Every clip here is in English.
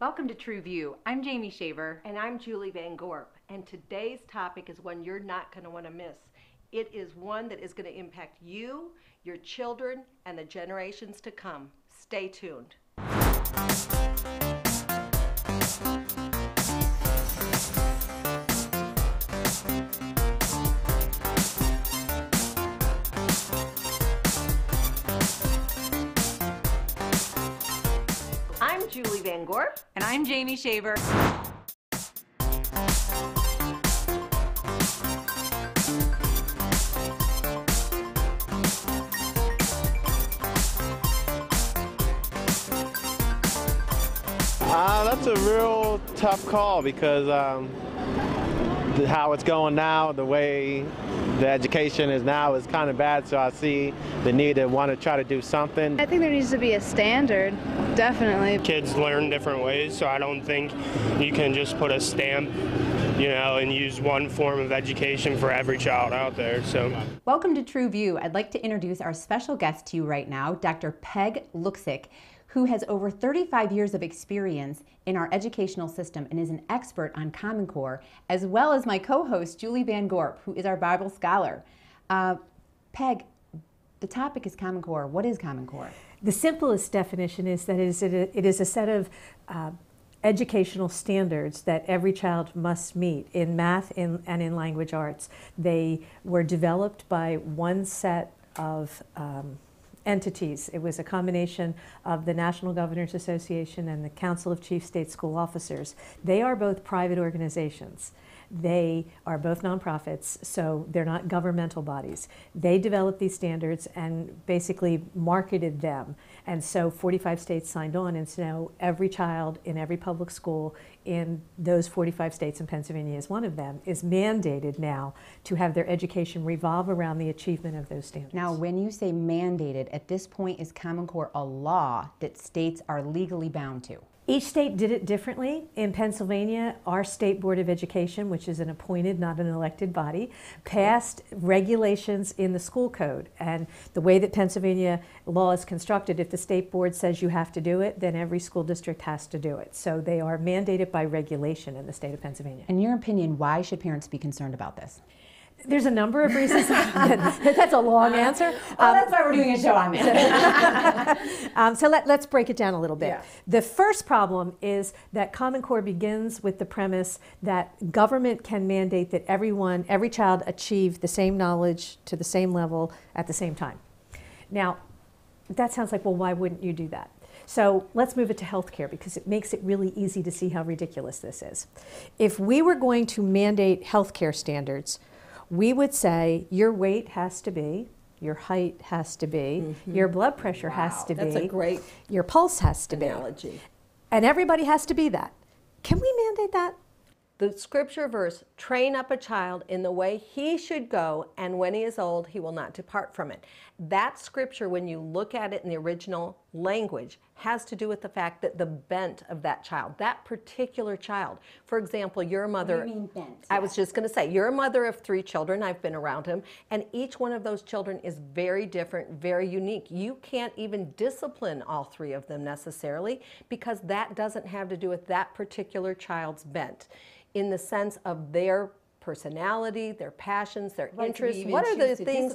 Welcome to True View. I'm Jamie Shaver. And I'm Julie Van Gorp. And today's topic is one you're not going to want to miss. It is one that is going to impact you, your children, and the generations to come. Stay tuned. And I'm Jamie Shaver. Uh, that's a real tough call because um, how it's going now, the way the education is now is kind of bad. So I see the need to want to try to do something. I think there needs to be a standard, definitely. Kids learn different ways, so I don't think you can just put a stamp, you know, and use one form of education for every child out there. So. Welcome to True View. I'd like to introduce our special guest to you right now, Dr. Peg Luksik, who has over 35 years of experience in our educational system and is an expert on Common Core, as well as my co-host, Julie Van Gorp, who is our Bible scholar. Uh, Peg, the topic is Common Core. What is Common Core? The simplest definition is that it is a, it is a set of uh, educational standards that every child must meet in math in, and in language arts. They were developed by one set of um, entities. It was a combination of the National Governors Association and the Council of Chief State School Officers. They are both private organizations. They are both nonprofits, so they're not governmental bodies. They developed these standards and basically marketed them. And so 45 states signed on, and so now every child in every public school in those 45 states, and Pennsylvania is one of them, is mandated now to have their education revolve around the achievement of those standards. Now, when you say mandated, at this point, is Common Core a law that states are legally bound to? Each state did it differently. In Pennsylvania, our State Board of Education, which is an appointed, not an elected body, passed regulations in the school code. And the way that Pennsylvania law is constructed, if the state board says you have to do it, then every school district has to do it. So they are mandated by regulation in the state of Pennsylvania. In your opinion, why should parents be concerned about this? There's a number of reasons. that's a long answer. Well, um, that's why we're doing a show on this. um, so let, us break it down a little bit. Yeah. The first problem is that Common Core begins with the premise that government can mandate that everyone, every child achieve the same knowledge to the same level at the same time. Now, that sounds like, well, why wouldn't you do that? So let's move it to healthcare because it makes it really easy to see how ridiculous this is. If we were going to mandate healthcare standards, we would say your weight has to be, your height has to be, mm-hmm. your blood pressure wow, has to that's be, a great your pulse has to analogy. be, and everybody has to be that. Can we mandate that? The scripture verse, train up a child in the way he should go, and when he is old, he will not depart from it. That scripture, when you look at it in the original language, has to do with the fact that the bent of that child, that particular child. For example, you're a mother. What do you mean bent? I was just going to say, you're a mother of three children. I've been around him, and each one of those children is very different, very unique. You can't even discipline all three of them necessarily because that doesn't have to do with that particular child's bent in the sense of their personality, their passions, their right, interests. What are the things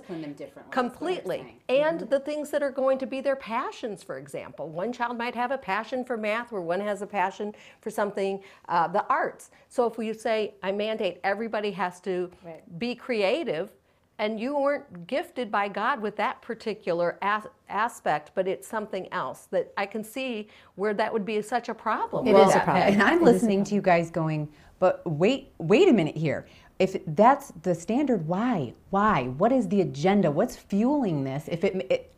completely, and mm-hmm. the things that are going to be their passions? For example, one child might have a passion for math, where one has a passion for something, uh, the arts. So if we say, I mandate everybody has to right. be creative, and you weren't gifted by God with that particular as aspect, but it's something else that I can see where that would be such a problem. It is a problem. And I'm listening to you guys going, but wait, wait a minute here. If that's the standard, why? Why? What is the agenda? What's fueling this? If it, it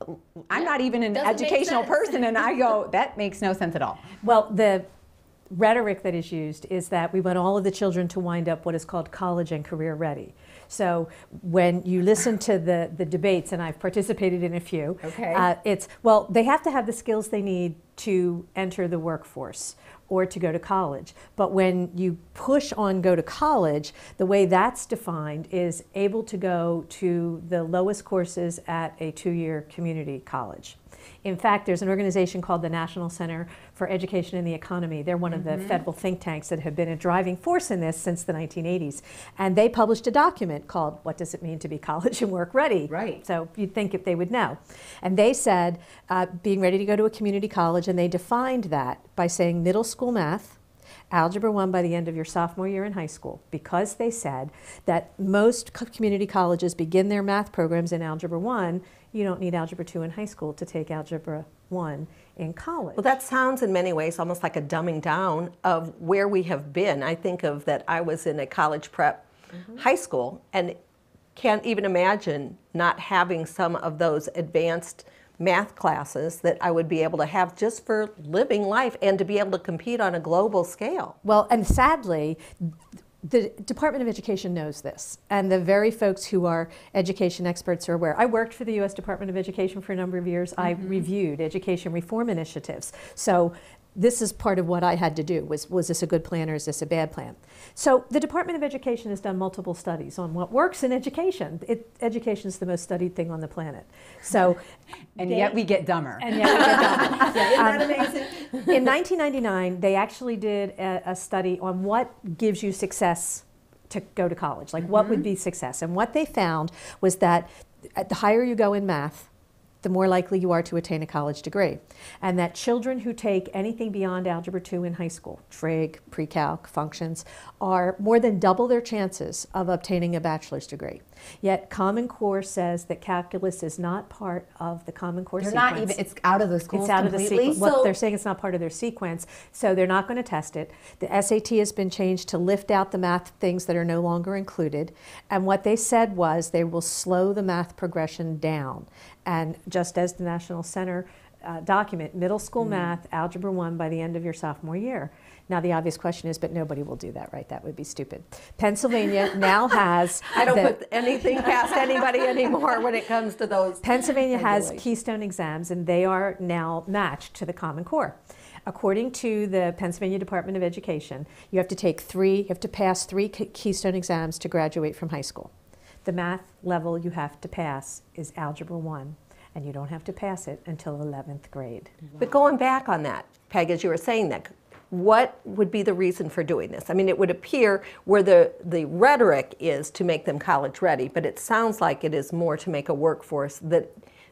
I'm yeah, not even an educational person, and I go, that makes no sense at all. Well, the rhetoric that is used is that we want all of the children to wind up what is called college and career ready. So when you listen to the, the debates, and I've participated in a few, okay. Uh, it's, well, they have to have the skills they need to enter the workforce or to go to college. But when you push on go to college, the way that's defined is able to go to the lowest courses at a two year community college. In fact, there's an organization called the National Center for Education and the Economy. They're one of the federal think tanks that have been a driving force in this since the 1980s. And they published a document called What Does It Mean to Be College and Work Ready? Right. So you'd think if they would know. And they said uh, being ready to go to a community college, and they defined that by saying middle school math, Algebra 1 by the end of your sophomore year in high school because they said that most community colleges begin their math programs in Algebra 1. You don't need Algebra 2 in high school to take Algebra 1 in college. Well, that sounds in many ways almost like a dumbing down of where we have been. I think of that I was in a college prep mm-hmm. high school and can't even imagine not having some of those advanced math classes that I would be able to have just for living life and to be able to compete on a global scale. Well, and sadly, the Department of Education knows this, and the very folks who are education experts are aware. I worked for the U.S. Department of Education for a number of years. I mm-hmm. reviewed education reform initiatives. So this is part of what I had to do was was this a good plan or is this a bad plan? So the Department of Education has done multiple studies on what works in education. It, education is the most studied thing on the planet. So And they- yet we get dumber. and yet we get done. Isn't that um, amazing? In 1999, they actually did a, a study on what gives you success to go to college. Like, what would mm-hmm. be success? And what they found was that the higher you go in math, the more likely you are to attain a college degree. And that children who take anything beyond Algebra 2 in high school, trig, pre-calc, functions, are more than double their chances of obtaining a bachelor's degree. Yet Common Core says that calculus is not part of the Common Core They're sequence. not even, it's out of the schools It's out of the sequence. What So- they're saying it's not part of their sequence, so they're not going to test it. The SAT has been changed to lift out the math things that are no longer included. And what they said was they will slow the math progression down. And just as the National Center uh, document, middle school math, algebra one by the end of your sophomore year. Now the obvious question is, but nobody will do that, right? That would be stupid. Pennsylvania now has. I don't the- put anything past anybody anymore when it comes to those. Pennsylvania has. Keystone exams, and they are now matched to the Common Core. According to the Pennsylvania Department of Education, you have to take three, you have to pass three Keystone exams to graduate from high school. The math level you have to pass is Algebra 1, and you don't have to pass it until 11th grade. But going back on that, Peg, as you were saying that, what would be the reason for doing this? I mean, it would appear where the, the rhetoric is to make them college ready, but it sounds like it is more to make a workforce that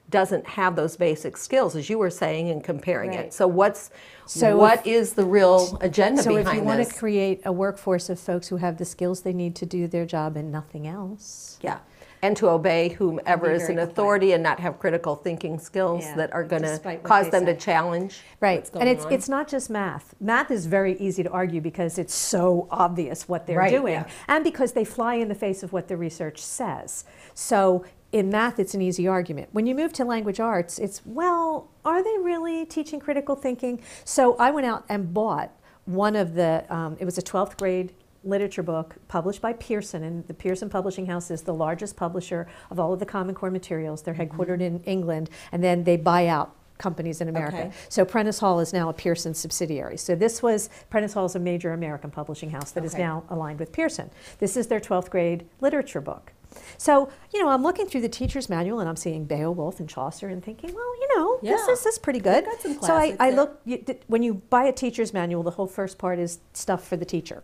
doesn't have those basic skills, as you were saying and comparing Right. it. So what's So what if- is the real agenda So if behind you want to create a workforce of folks who have the skills they need to do their job and nothing else, yeah. And to obey whomever is in authority and not have critical thinking skills Yeah, that are going to cause them to challenge Right, and it's on. it's not just math. Math is very easy to argue because it's so obvious what they're Right, doing, yeah. and because they fly in the face of what the research says. So in math, it's an easy argument. When you move to language arts, it's well, are they really teaching critical thinking? So I went out and bought one of the. Um, it was a twelfth grade literature book published by Pearson, and the Pearson Publishing House is the largest publisher of all of the Common Core materials. They're headquartered in England, and then they buy out companies in America. Okay. So Prentice Hall is now a Pearson subsidiary. So this was, Prentice Hall is a major American publishing house that is Okay. now aligned with Pearson. This is their 12th grade literature book. So, you know, I'm looking through the teacher's manual and I'm seeing Beowulf and Chaucer and thinking, well, you know, this is this is pretty good. so I, I look, you, when you buy a teacher's manual, the whole first part is stuff for the teacher.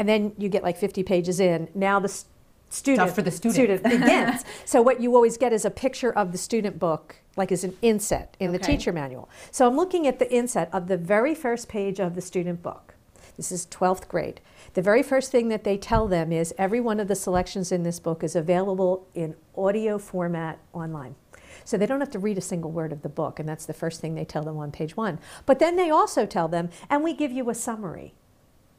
And then you get like 50 pages in. Now the s- student, for the student. begins. so what you always get is a picture of the student book, like as an inset in the teacher manual. So I'm looking at the inset of the very first page of the student book. This is 12th grade. The very first thing that they tell them is every one of the selections in this book is available in audio format online. So they don't have to read a single word of the book, and that's the first thing they tell them on page one. But then they also tell them, and we give you a summary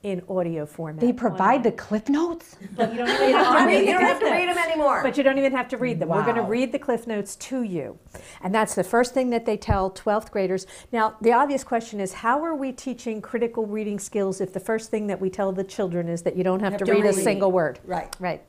in audio format. They provide the cliff notes? But you don't even have to I mean, read the you don't have to read notes. them anymore. But you don't even have to read them. We're going to Wow. read the cliff notes to you. And that's the first thing that they tell 12th graders. Now, the obvious question is how are we teaching critical reading skills if the first thing that we tell the children is that you don't have, have to, to read a single word? Right. Right.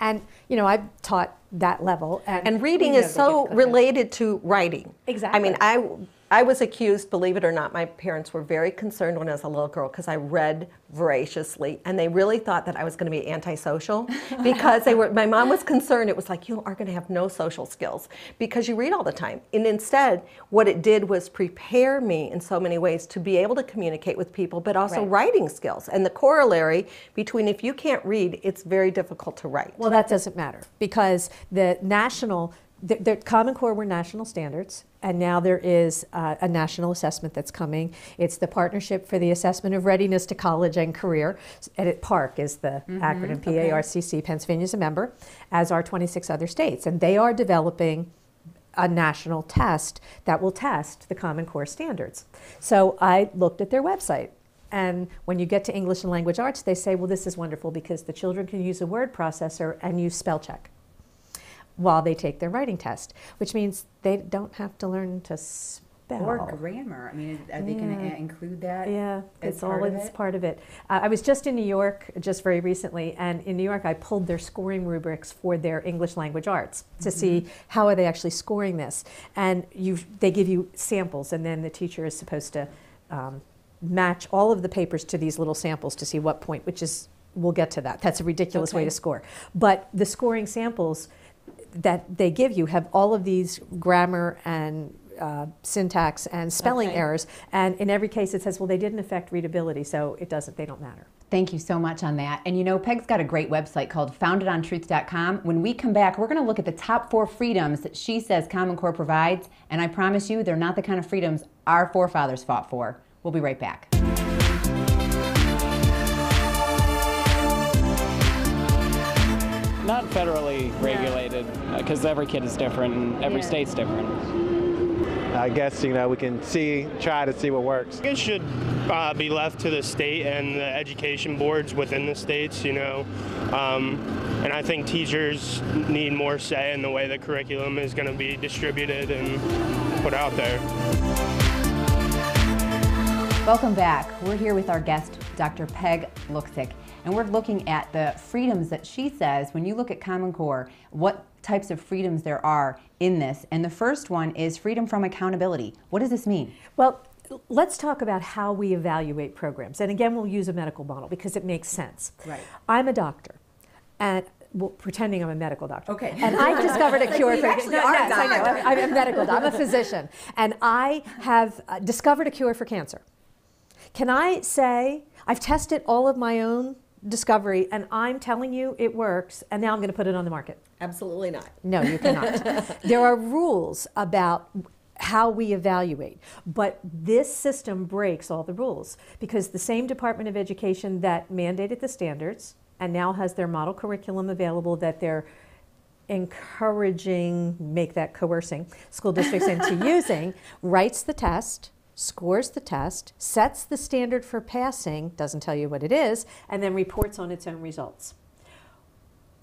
And, you know, I've taught that level. And, And reading is so get cliff notes. related to writing. Exactly. I Exactly. mean, I I was accused, believe it or not, my parents were very concerned when I was a little girl because I read voraciously and they really thought that I was going to be antisocial because they were my mom was concerned it was like you are going to have no social skills because you read all the time. And instead, what it did was prepare me in so many ways to be able to communicate with people but also Right. writing skills. And the corollary between if you can't read, it's very difficult to write. Well, that doesn't matter because the national, the, the Common Core were national standards, and now there is uh, a national assessment that's coming. It's the Partnership for the Assessment of Readiness to College and Career. And it PARCC is the acronym PARCC. Pennsylvania's a member, as are 26 other states, and they are developing a national test that will test the Common Core standards. So I looked at their website. And when you get to English and language arts, they say, well, this is wonderful because the children can use a word processor and use spell check while they take their writing test, which means they don't have to learn to spell. Or grammar. I mean, are they going to include that? Yeah, it's all it's part of it. Uh, I was just in New York just very recently, and in New York, I pulled their scoring rubrics for their English language arts to see how are they actually scoring this. And you, they give you samples, and then the teacher is supposed to um, match all of the papers to these little samples to see what point, which is we'll get to that. That's a ridiculous way to score. But the scoring samples that they give you have all of these grammar and uh, syntax and spelling Okay. errors, and in every case it says, well, they didn't affect readability, so it doesn't, they don't matter. Thank you so much on that. And you know, Peg's got a great website called foundedontruth.com. When we come back, we're going to look at the top four freedoms that she says Common Core provides. And I promise you, they're not the kind of freedoms our forefathers fought for. We'll be right back. Not federally regulated, because every kid is different and every Yeah. state's different. I guess you know we can see, try to see what works. It should uh, be left to the state and the education boards within the states, you know. Um, and I think teachers need more say in the way the curriculum is going to be distributed and put out there. Welcome back. We're here with our guest, Dr. Peg Luksik, and we're looking at the freedoms that she says when you look at Common Core, what types of freedoms there are in this. And the first one is freedom from accountability. What does this mean? Well, let's talk about how we evaluate programs. And again, we'll use a medical model because it makes sense. Right. I'm a doctor, and well, pretending I'm a medical doctor. Okay. And I discovered a cure for actually no, yes, I know. I'm a medical. doctor. I'm a physician, and I have uh, discovered a cure for cancer. Can I say I've tested all of my own discovery, and I'm telling you it works, and now I'm going to put it on the market? Absolutely not. No, you cannot. there are rules about how we evaluate, but this system breaks all the rules because the same Department of Education that mandated the standards and now has their model curriculum available that they're encouraging, make that coercing, school districts into using, writes the test, scores the test, sets the standard for passing, doesn't tell you what it is, and then reports on its own results.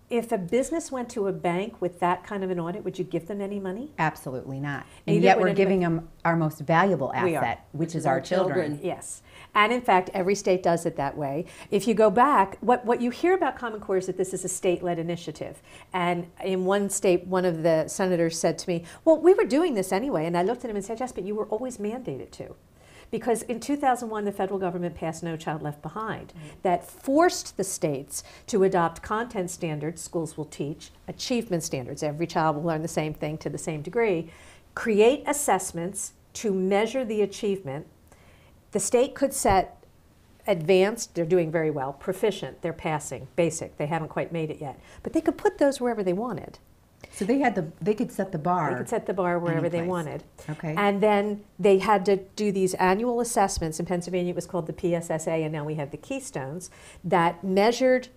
If a business went to a bank with that kind of an audit, would you give them any money? Absolutely not. And Neither yet we're giving them our most valuable asset, which is our children. Yes. And in fact, every state does it that way. If you go back, what, what you hear about Common Core is that this is a state led initiative. And in one state, one of the senators said to me, Well, we were doing this anyway. And I looked at him and said, Yes, but you were always mandated to. Because in 2001, the federal government passed No Child Left Behind mm. that forced the states to adopt content standards, schools will teach, achievement standards, every child will learn the same thing to the same degree, create assessments to measure the achievement. The state could set advanced, they're doing very well, proficient, they're passing, basic, they haven't quite made it yet. But they could put those wherever they wanted. So they had the they could set the bar. They could set the bar wherever they wanted. Okay. And then they had to do these annual assessments. In Pennsylvania, it was called the PSSA, and now we have the Keystones that measured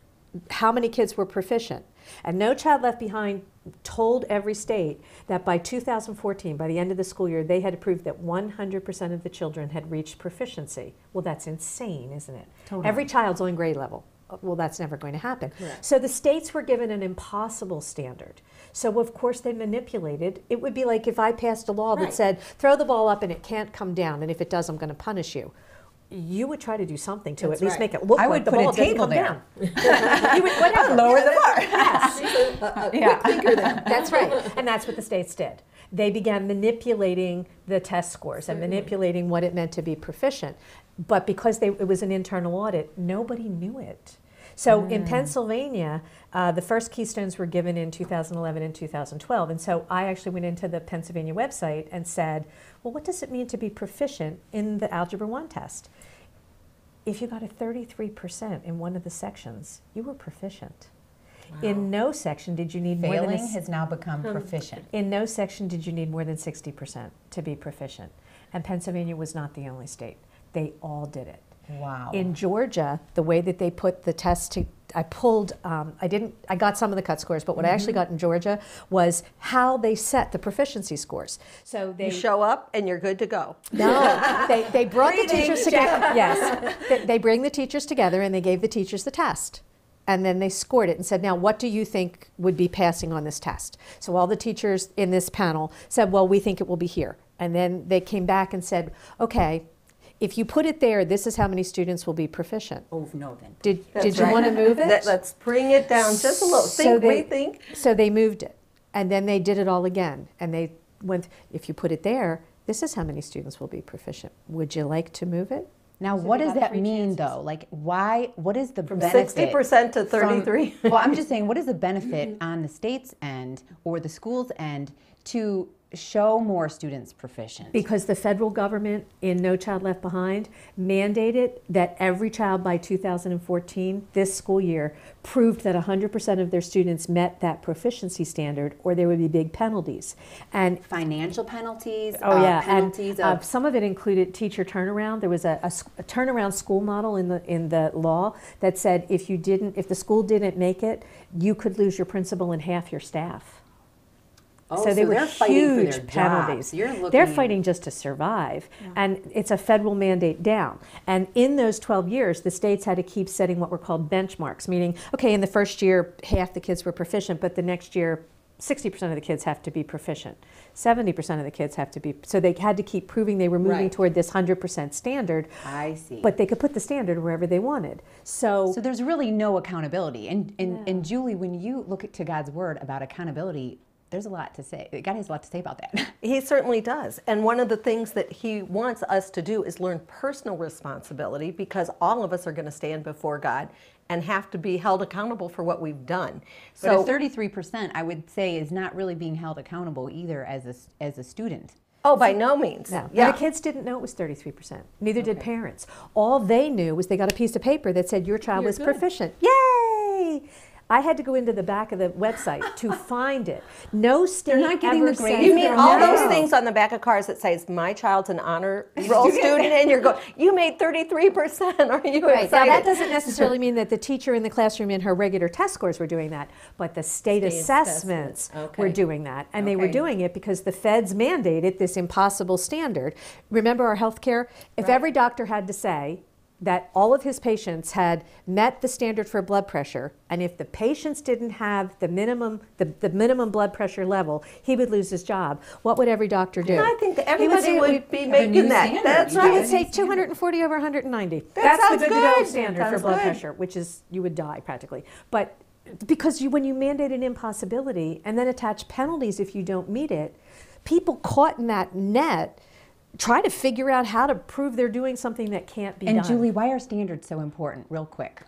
how many kids were proficient. And No Child Left Behind told every state that by 2014, by the end of the school year, they had to prove that 100% of the children had reached proficiency. Well, that's insane, isn't it? Totally. Every child's on grade level. Uh, well, that's never going to happen. So the states were given an impossible standard. So of course they manipulated. It would be like if I passed a law that said, "Throw the ball up and it can't come down, and if it does, I'm going to punish you." You would try to do something to That's at least right. make it look I like would the put a ball didn't table come there. down. you would whatever. Lower the bar. Yes. A, a uh, uh, Yeah. quick thinker then. That's right. And that's what the states did. they began manipulating the test scores and manipulating what it meant to be proficient. But because they, it was an internal audit, nobody knew it. So in mm. Pennsylvania, uh, the first keystones were given in 2011 and 2012. And so I actually went into the Pennsylvania website and said, well, what does it mean to be proficient in the Algebra 1 test? If you got a 33% in one of the sections, you were proficient. In no section did you need more than a Failing has now become proficient. in no section did you need more than 60% to be proficient. And Pennsylvania was not the only state. They all did it. Wow. In Georgia, the way that they put the test to, I pulled, um, I didn't, I got some of the cut scores, but what I Mm-hmm. actually got in Georgia was how they set the proficiency scores. So they You show up and you're good to go. no, they, they brought the teachers together. Yes, they, they bring the teachers together and they gave the teachers the test. And then they scored it and said, now what do you think would be passing on this test? So all the teachers in this panel said, well, we think it will be here. And then they came back and said, okay, if you put it there, this is how many students will be proficient. oh, no then. Did, That's did you right. want to move it? Let- Let's bring it down just a little. So Think, they- rethink. So they moved it, and then they did it all again, and they went. If you put it there, this is how many students will be proficient. Would you like to move it? Now, what does that mean, though? Like, why? What is the From benefit? 60% to from- 33. well, I'm just saying, what is the benefit mm-hmm. on the state's end or the school's end to show more students proficient? Because the federal government in No Child Left Behind mandated that every child by 2014, this school year, proved that 100% of their students met that proficiency standard, or there would be big penalties. And Financial penalties. Oh uh, yeah, penalties and uh, some of it included teacher turnaround. There was a turnaround school model in the in the law that said if you didn't, if the school didn't make it, you could lose your principal and half your staff. Oh, so they were they're fighting for huge penalties. They're fighting just to survive, and it's a federal mandate down. And in those 12 years, the states had to keep setting what were called benchmarks, meaning, okay, in the first year, half the kids were proficient, but the next year, 60% of the kids have to be proficient. 70% of the kids have to be. So they had to keep proving they were moving Right. toward this 100% standard. I see. But they could put the standard wherever they wanted. So, So there's really no accountability. And and, and Julie, when you look at to God's word about accountability, there's a lot to say. God has a lot to say about that. He certainly does. And one of the things that he wants us to do is learn personal responsibility because all of us are going to stand before God and have to be held accountable for what we've done. So 33%, I would say, is not really being held accountable either as a s- as a student. oh, by no means. No. Yeah. The kids didn't know it was 33%. Neither did parents. All they knew was they got a piece of paper that said your child was proficient. Yay! I had to go into the back of the website to find it. No state not getting ever the grades said- You mean No. all those things on the back of cars that says my child's an honor roll student, and you're going, you made 33%. Are you Right. Now, that doesn't necessarily mean that the teacher in the classroom in her regular test scores were doing that, but the state, State assessments assessments. were doing that. And they were doing it because the feds mandated this impossible standard. Remember our health care? If every doctor had to say, that all of his patients had met the standard for blood pressure, and if the patients didn't have the minimum the, the minimum blood pressure level, he would lose his job. What would every doctor do? I think that He would everybody would be making that. standard. That's You I would say 240 over 190. That That's the good, good. standard for blood good. pressure, which is you would die practically. But because you, when you mandate an impossibility and then attach penalties if you don't meet it, people caught in that net try to figure out how to prove they're doing something that can't be And done. Julie, why are standards so important? Real quick.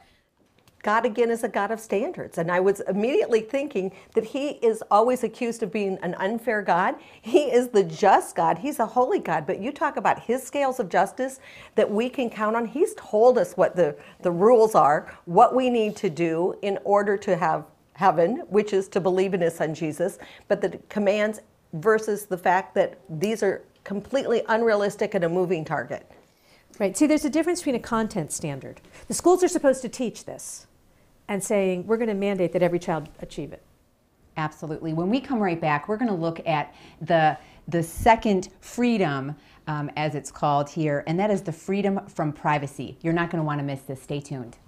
God again is a God of standards. And I was immediately thinking that he is always accused of being an unfair God. He is the just God, he's a holy God. But you talk about his scales of justice that we can count on. He's told us what the, the rules are, what we need to do in order to have heaven, which is to believe in his son Jesus, but the commands versus the fact that these are completely unrealistic and a moving target. Right. See, there's a difference between a content standard. The schools are supposed to teach this and saying we're going to mandate that every child achieve it. Absolutely. When we come right back, we're going to look at the the second freedom, um, as it's called here, and that is the freedom from privacy. You're not going to want to miss this. Stay tuned.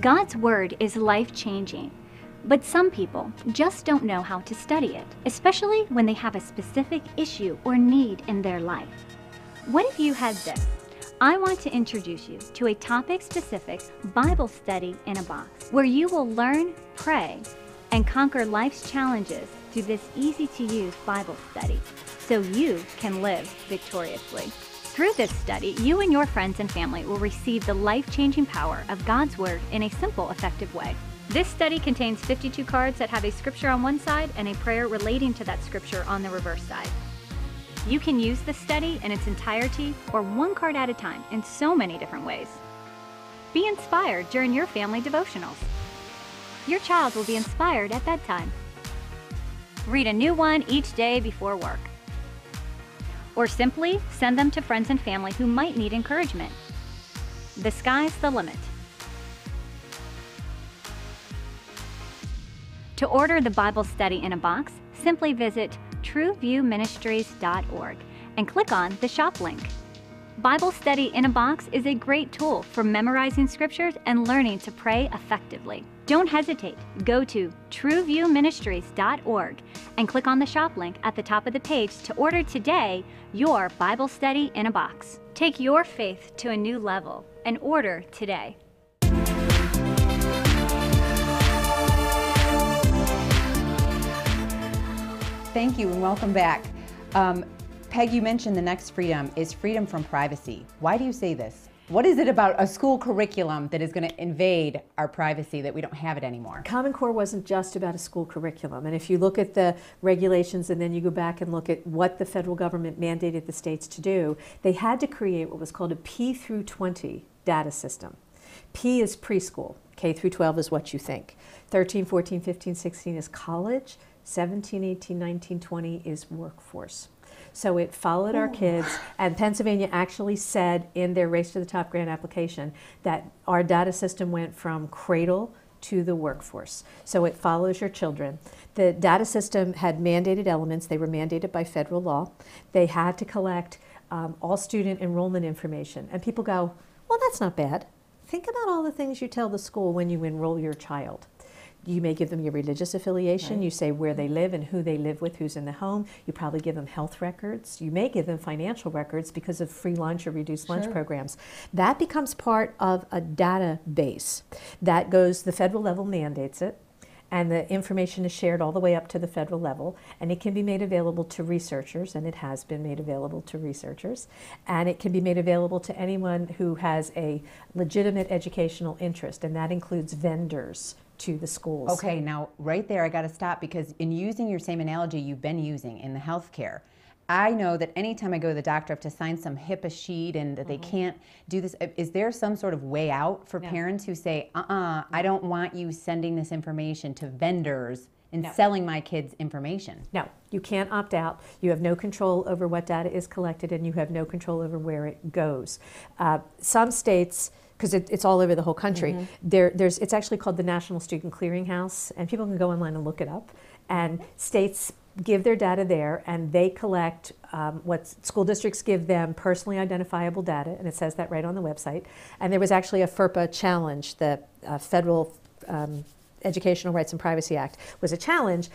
God's Word is life changing, but some people just don't know how to study it, especially when they have a specific issue or need in their life. What if you had this? I want to introduce you to a topic specific Bible study in a box where you will learn, pray, and conquer life's challenges through this easy to use Bible study so you can live victoriously. Through this study, you and your friends and family will receive the life changing power of God's Word in a simple, effective way. This study contains 52 cards that have a scripture on one side and a prayer relating to that scripture on the reverse side. You can use the study in its entirety or one card at a time in so many different ways. Be inspired during your family devotionals. Your child will be inspired at bedtime. Read a new one each day before work. Or simply send them to friends and family who might need encouragement. The sky's the limit. To order the Bible study in a box, simply visit trueviewministries.org and click on the shop link. Bible Study in a Box is a great tool for memorizing scriptures and learning to pray effectively. Don't hesitate. Go to trueviewministries.org and click on the shop link at the top of the page to order today your Bible Study in a Box. Take your faith to a new level and order today. Thank you and welcome back. Um, Peg, you mentioned the next freedom is freedom from privacy. Why do you say this? What is it about a school curriculum that is going to invade our privacy that we don't have it anymore? Common Core wasn't just about a school curriculum. And if you look at the regulations and then you go back and look at what the federal government mandated the states to do, they had to create what was called a P through 20 data system. P is preschool, K through 12 is what you think. 13, 14, 15, 16 is college, 17, 18, 19, 20 is workforce. So it followed our kids, and Pennsylvania actually said in their Race to the Top grant application that our data system went from cradle to the workforce. So it follows your children. The data system had mandated elements, they were mandated by federal law. They had to collect um, all student enrollment information. And people go, well, that's not bad. Think about all the things you tell the school when you enroll your child. You may give them your religious affiliation. Right. You say where they mm-hmm. live and who they live with, who's in the home. You probably give them health records. You may give them financial records because of free lunch or reduced sure. lunch programs. That becomes part of a database that goes, the federal level mandates it and the information is shared all the way up to the federal level and it can be made available to researchers and it has been made available to researchers and it can be made available to anyone who has a legitimate educational interest and that includes vendors to the schools. Okay, now right there I got to stop because in using your same analogy you've been using in the healthcare, I know that anytime I go to the doctor, I have to sign some HIPAA sheet and that mm-hmm. they can't do this. Is there some sort of way out for parents who say, uh uh-uh, uh I don't want you sending this information to vendors and no. selling my kids information? No, you can't opt out. You have no control over what data is collected and you have no control over where it goes. Uh, some states, because it, it's all over the whole country. Mm-hmm. There, there's, it's actually called the National Student Clearinghouse, and people can go online and look it up. And states give their data there, and they collect um, what school districts give them personally identifiable data, and it says that right on the website. And there was actually a FERPA challenge, the uh, Federal um, Educational Rights and Privacy Act was a challenge.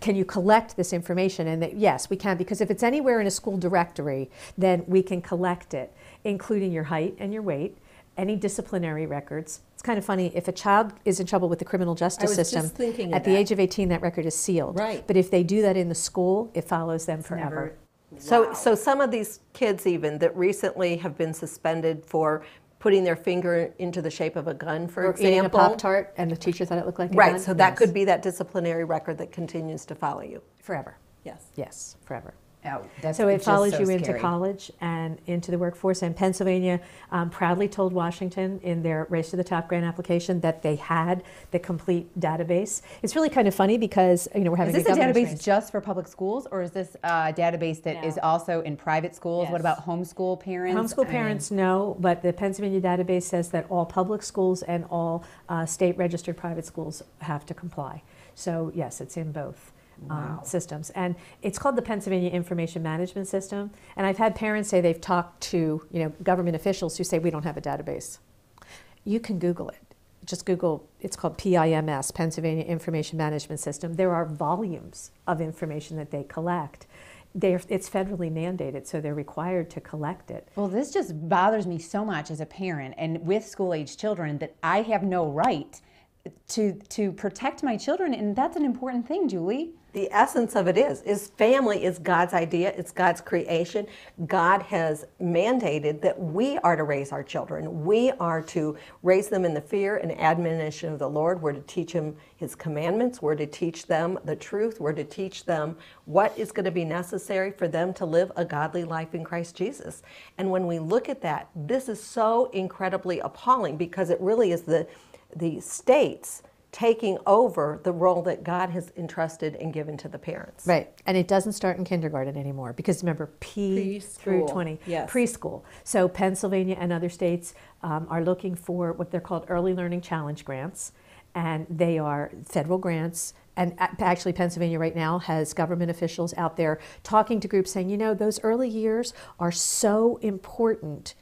Can you collect this information? And that, yes, we can, because if it's anywhere in a school directory, then we can collect it, including your height and your weight any disciplinary records. It's kind of funny if a child is in trouble with the criminal justice system at the age of 18 that record is sealed. Right. But if they do that in the school, it follows them forever. So wow. so some of these kids even that recently have been suspended for putting their finger into the shape of a gun, for or example. Eating a Pop Tart and the teacher thought it looked like a right, gun. so that yes. could be that disciplinary record that continues to follow you. Forever. Yes. Yes, forever. Oh, so it follows so you scary. into college and into the workforce. And Pennsylvania um, proudly told Washington in their Race to the Top grant application that they had the complete database. It's really kind of funny because you know we're having. Is this a, a database just for public schools, or is this a database that no. is also in private schools? Yes. What about homeschool parents? Homeschool I parents, mean, no, but the Pennsylvania database says that all public schools and all uh, state registered private schools have to comply. So yes, it's in both um, wow. systems. And it's called the Pennsylvania Information Management System. And I've had parents say they've talked to you know government officials who say we don't have a database. You can Google it. Just Google, it's called PIMS, Pennsylvania Information Management System. There are volumes of information that they collect. They're, it's federally mandated, so they're required to collect it. Well, this just bothers me so much as a parent and with school age children that I have no right to to protect my children and that's an important thing, Julie. The essence of it is is family is God's idea, it's God's creation. God has mandated that we are to raise our children. We are to raise them in the fear and admonition of the Lord. We're to teach them his commandments, we're to teach them the truth, we're to teach them what is going to be necessary for them to live a godly life in Christ Jesus. And when we look at that, this is so incredibly appalling because it really is the the states taking over the role that God has entrusted and given to the parents. Right. And it doesn't start in kindergarten anymore because remember, P through 20, yes. preschool. So Pennsylvania and other states um, are looking for what they're called early learning challenge grants. And they are federal grants. And actually, Pennsylvania right now has government officials out there talking to groups saying, you know, those early years are so important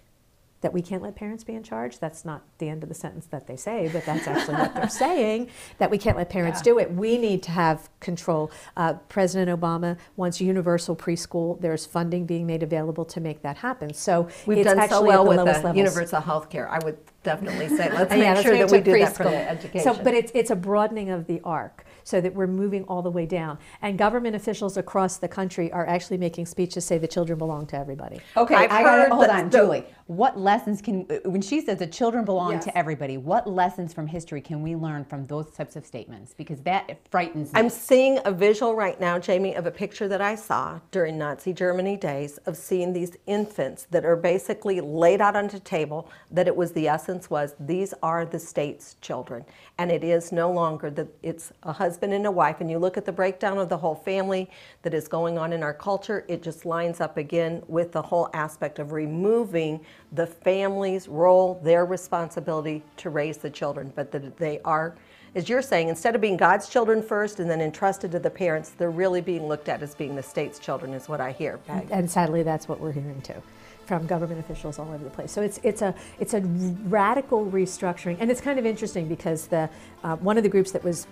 that we can't let parents be in charge. That's not the end of the sentence that they say, but that's actually what they're saying, that we can't let parents do it. We need to have control. Uh, President Obama wants universal preschool. There's funding being made available to make that happen. So We've it's done so well the with the levels. universal health care. I would definitely say let's make yeah, let's sure that we to do that for the education. So, but it's it's a broadening of the arc, so that we're moving all the way down. And government officials across the country are actually making speeches say the children belong to everybody. Okay, I've I got heard hold that on, the- Julie. What lessons can when she says the children belong Yes. to everybody? What lessons from history can we learn from those types of statements? Because that frightens me. I'm seeing a visual right now, Jamie, of a picture that I saw during Nazi Germany days of seeing these infants that are basically laid out on the table. That it was the essence was these are the state's children, and it is no longer that it's a husband and a wife. And you look at the breakdown of the whole family that is going on in our culture, it just lines up again with the whole aspect of removing the family's role, their responsibility to raise the children, but that they are as you're saying, instead of being God's children first and then entrusted to the parents, they're really being looked at as being the state's children, is what I hear. Peg. and sadly that's what we're hearing too from government officials all over the place so it's it's a it's a radical restructuring and it's kind of interesting because the uh, one of the groups that was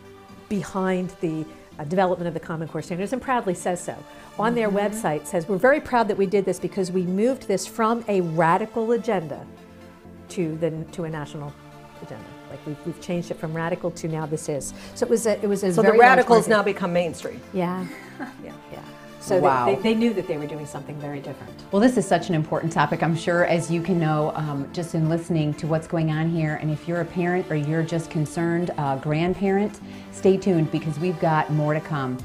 behind the development of the common core standards and proudly says so. On their mm-hmm. website says we're very proud that we did this because we moved this from a radical agenda to the to a national agenda. Like we've, we've changed it from radical to now this is. So it was a it was a So the radicals now become mainstream. yeah. Yeah. Yeah so Wow. they, they, knew that they were doing something very different Well, this is such an important topic. I'm sure, as you can know, um, just in listening to what's going on here. And if you're a parent or you're just concerned, uh, grandparent, stay tuned because we've got more to come.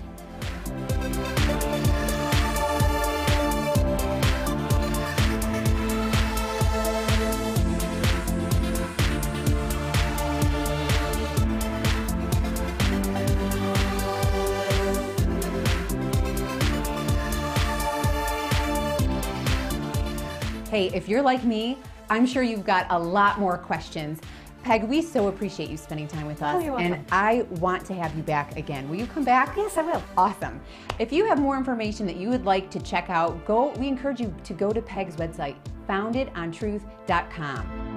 Hey, if you're like me, I'm sure you've got a lot more questions. Peg, we so appreciate you spending time with us. Oh, you're and. I want to have you back again. Will you come back? Yes, I will. Awesome. If you have more information that you would like to check out, go we encourage you to go to Peg's website, foundedontruth.com.